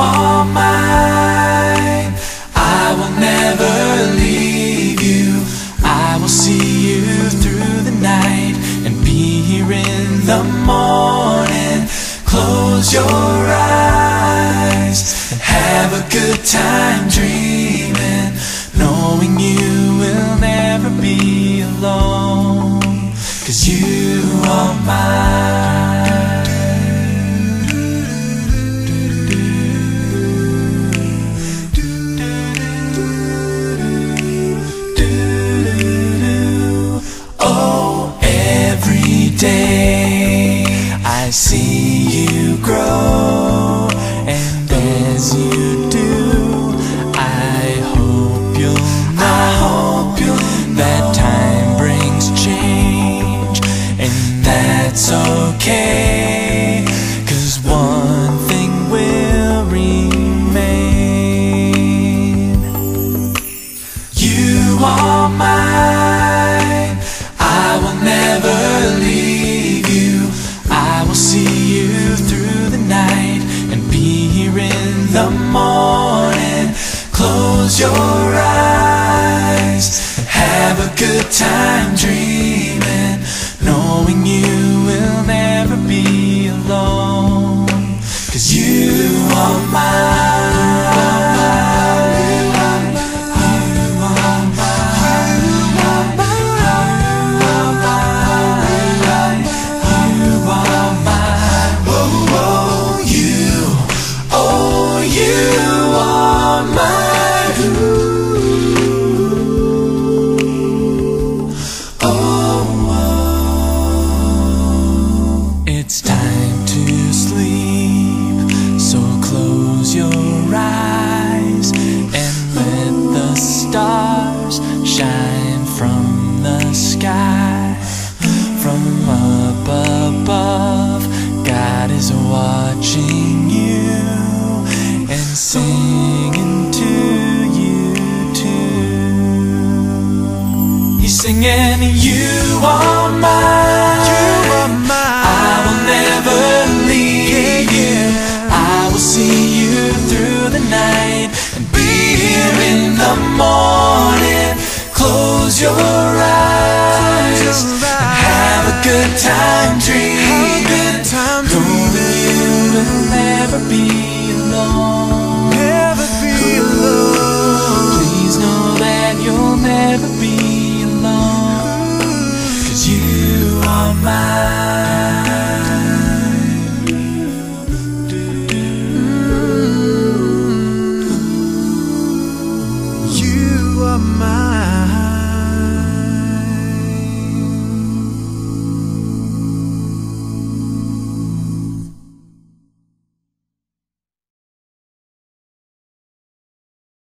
are mine. I will never leave you. I will see you through the night and be here in the morning. Close your eyes and have a good time dreaming, knowing you will never be alone. Cause you are mine. That's okay. Cause one thing will remain. You are mine. I will never leave you. I will see you through the night and be here in the morning. Close your eyes have a good time dreaming, knowing you singing to you too. He's singing, You are mine. You are mine. I will never leave you. I will see you through the night and be here in the morning. You